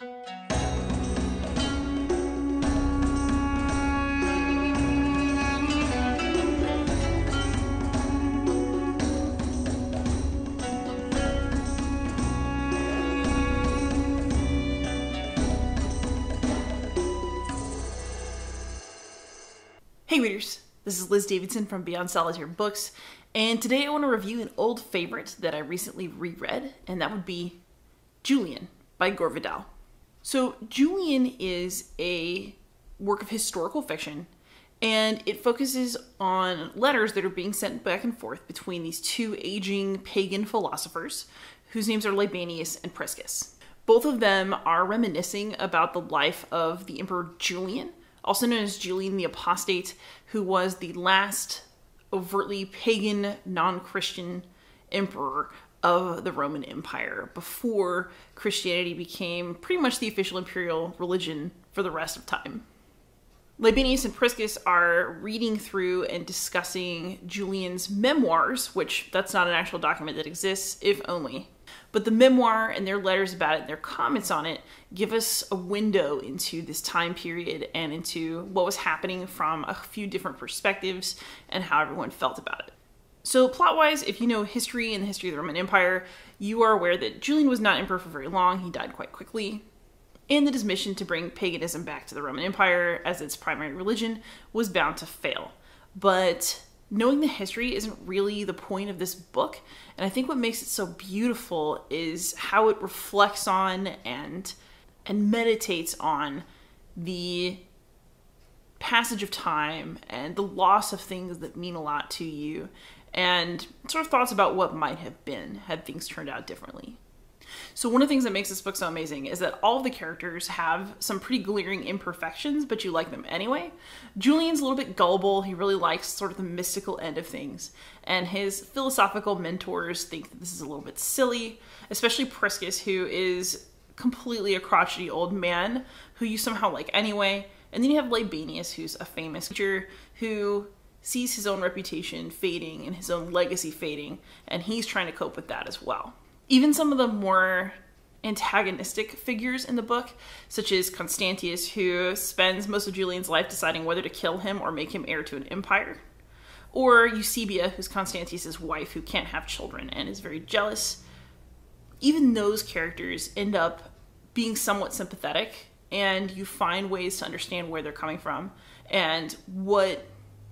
Hey readers, this is Liz Davidson from Beyond Solitaire Books, and today I want to review an old favorite that I recently reread, and that would be Julian by Gore Vidal. So, Julian is a work of historical fiction, and it focuses on letters that are being sent back and forth between these two aging pagan philosophers whose names are Libanius and Priscus. Both of them are reminiscing about the life of the Emperor Julian also known as Julian the Apostate, who was the last overtly pagan, non Christian emperor of the Roman Empire before Christianity became pretty much the official imperial religion for the rest of time. Libanius and Priscus are reading through and discussing Julian's memoirs, which that's not an actual document that exists, if only. But the memoir and their letters about it and their comments on it give us a window into this time period and into what was happening from a few different perspectives and how everyone felt about it. So, plot wise, if you know history and the history of the Roman Empire, you are aware that Julian was not emperor for very long, he died quite quickly. And that his mission to bring paganism back to the Roman Empire as its primary religion was bound to fail. But knowing the history isn't really the point of this book. And I think what makes it so beautiful is how it reflects on and and meditates on the passage of time and the loss of things that mean a lot to you and sort of thoughts about what might have been had things turned out differently. So one of the things that makes this book so amazing is that all of the characters have some pretty glaring imperfections, but you like them anyway. Julian's a little bit gullible. He really likes sort of the mystical end of things. And his philosophical mentors think that this is a little bit silly, especially Priscus, who is completely a crotchety old man who you somehow like anyway. And then you have Libanius, who's a famous teacher who sees his own reputation fading and his own legacy fading, and he's trying to cope with that as well even some of the more antagonistic figures in the book, such as Constantius, who spends most of Julian's life deciding whether to kill him or make him heir to an empire, or Eusebia, who's Constantius's wife, who can't have children and is very jealous. Even those characters end up being somewhat sympathetic, and you find ways to understand where they're coming from and what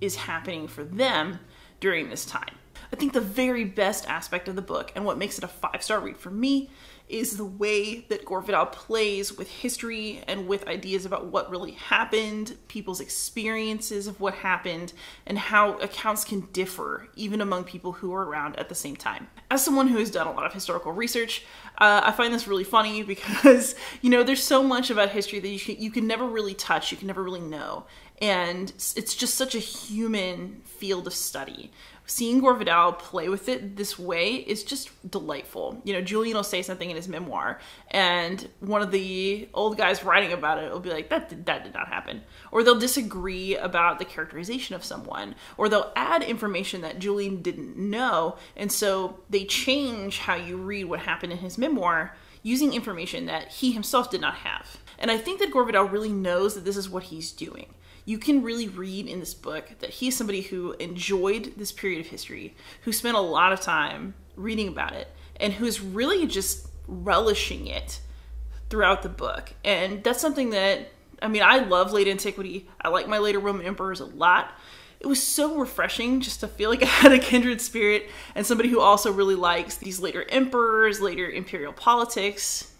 is happening for them during this time. I think the very best aspect of the book and what makes it a five star read for me is the way that Gore Vidal plays with history and with ideas about what really happened, people's experiences of what happened, and how accounts can differ even among people who are around at the same time. As someone who has done a lot of historical research, uh, I find this really funny because, you know, there's so much about history that you can, you can never really touch, you can never really know. And it's just such a human field of study seeing Gore Vidal play with it this way is just delightful. You know, Julian will say something in his memoir, and one of the old guys writing about it will be like, "That did, that did not happen," or they'll disagree about the characterization of someone, or they'll add information that Julian didn't know, and so they change how you read what happened in his memoir using information that he himself did not have. And I think that Gore Vidal really knows that this is what he's doing you can really read in this book that he's somebody who enjoyed this period of history, who spent a lot of time reading about it, and who's really just relishing it throughout the book. And that's something that, I mean, I love late antiquity. I like my later Roman emperors a lot. It was so refreshing just to feel like I had a kindred spirit and somebody who also really likes these later emperors, later imperial politics,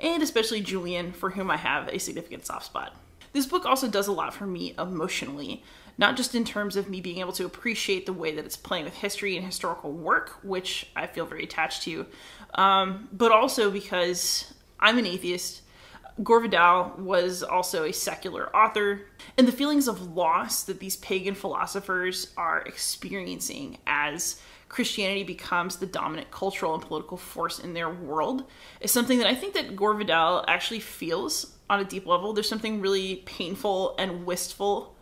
and especially Julian, for whom I have a significant soft spot. This book also does a lot for me emotionally, not just in terms of me being able to appreciate the way that it's playing with history and historical work, which I feel very attached to, um, but also because I'm an atheist. Gore Vidal was also a secular author, and the feelings of loss that these pagan philosophers are experiencing as Christianity becomes the dominant cultural and political force in their world is something that I think that Gore Vidal actually feels on a deep level. There's something really painful and wistful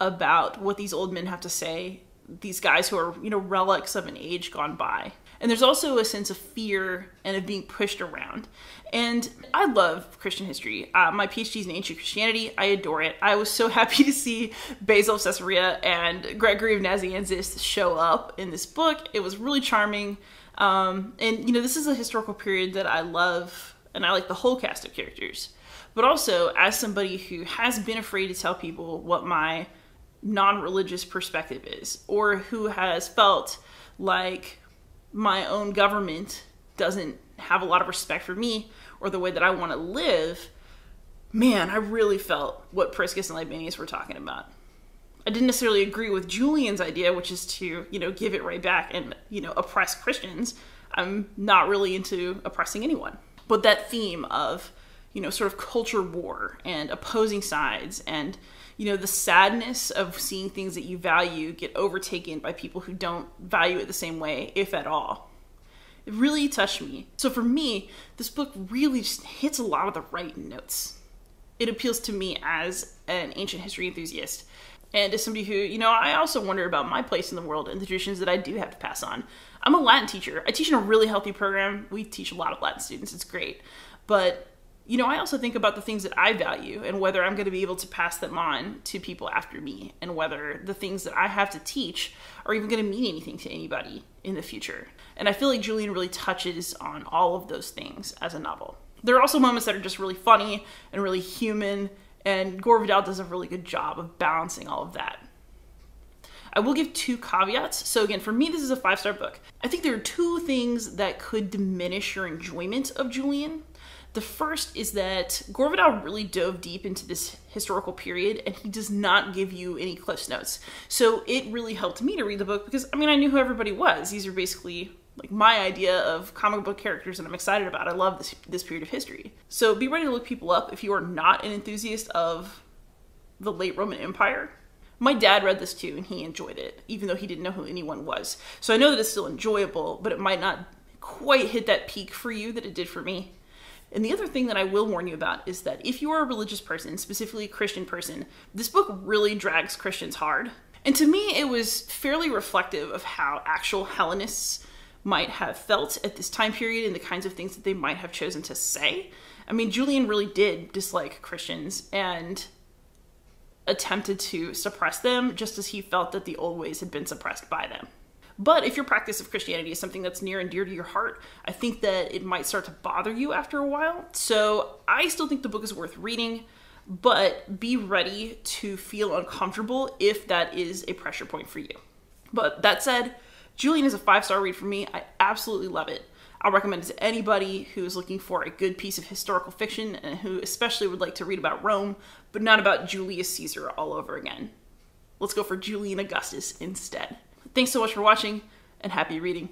about what these old men have to say. These guys who are, you know, relics of an age gone by. And there's also a sense of fear and of being pushed around. And I love Christian history. Uh, my PhD is in ancient Christianity. I adore it. I was so happy to see Basil of Caesarea and Gregory of Nazianzus show up in this book. It was really charming. Um, and, you know, this is a historical period that I love, and I like the whole cast of characters. But also, as somebody who has been afraid to tell people what my non religious perspective is, or who has felt like my own government doesn't have a lot of respect for me or the way that I want to live, man, I really felt what Priscus and Libanius were talking about. I didn't necessarily agree with Julian's idea, which is to, you know, give it right back and, you know, oppress Christians. I'm not really into oppressing anyone. But that theme of, you know, sort of culture war and opposing sides and, you know, the sadness of seeing things that you value get overtaken by people who don't value it the same way, if at all. It really touched me. So for me, this book really just hits a lot of the right notes. It appeals to me as an ancient history enthusiast and as somebody who, you know, I also wonder about my place in the world and the traditions that I do have to pass on. I'm a Latin teacher. I teach in a really healthy program. We teach a lot of Latin students. It's great. But you know, I also think about the things that I value and whether I'm going to be able to pass them on to people after me and whether the things that I have to teach are even going to mean anything to anybody in the future. And I feel like Julian really touches on all of those things as a novel. There are also moments that are just really funny and really human, and Gore Vidal does a really good job of balancing all of that. I will give two caveats. So, again, for me, this is a five star book. I think there are two things that could diminish your enjoyment of Julian. The first is that Gore Vidal really dove deep into this historical period and he does not give you any cliff notes. So it really helped me to read the book because I mean I knew who everybody was. These are basically like my idea of comic book characters that I'm excited about. I love this this period of history. So be ready to look people up if you are not an enthusiast of the late Roman Empire. My dad read this too and he enjoyed it, even though he didn't know who anyone was. So I know that it's still enjoyable, but it might not quite hit that peak for you that it did for me. And the other thing that I will warn you about is that if you are a religious person, specifically a Christian person, this book really drags Christians hard. And to me, it was fairly reflective of how actual Hellenists might have felt at this time period and the kinds of things that they might have chosen to say. I mean, Julian really did dislike Christians and attempted to suppress them just as he felt that the old ways had been suppressed by them. But if your practice of Christianity is something that's near and dear to your heart, I think that it might start to bother you after a while. So I still think the book is worth reading, but be ready to feel uncomfortable if that is a pressure point for you. But that said, Julian is a five star read for me. I absolutely love it. I'll recommend it to anybody who is looking for a good piece of historical fiction and who especially would like to read about Rome, but not about Julius Caesar all over again. Let's go for Julian Augustus instead. Thanks so much for watching, and happy reading.